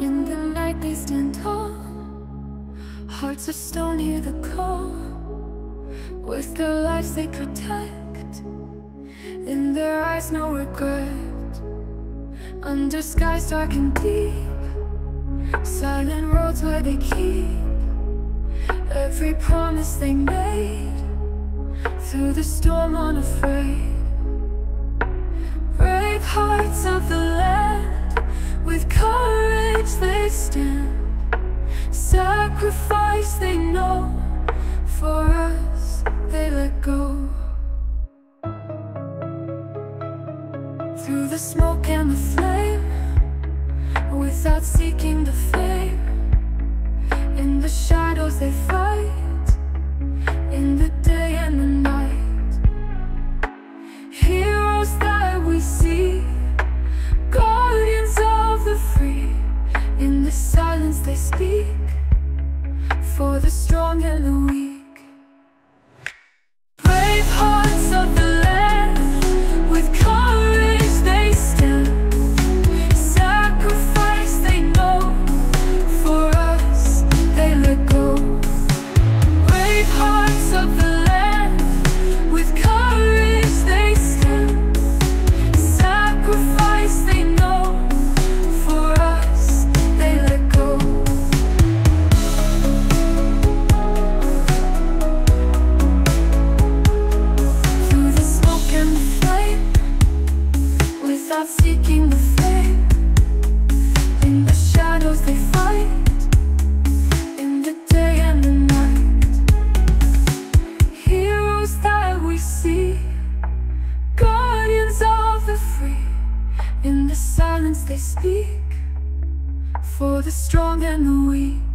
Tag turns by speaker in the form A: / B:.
A: night they stand tall. Hearts of stone hear the call With their lives they protect. In their eyes no regret. Under skies dark and deep. Silent roads where they keep Every promise they made. Through the storm unafraid stand. Sacrifice they know For us they let go. Through the smoke and the flame Without seeking the fame. In the shadows they fight For the Without seeking the fame In the shadows they fight. In the day and the night. Heroes that we see. Guardians of the free. In the silence they speak. For the strong and the weak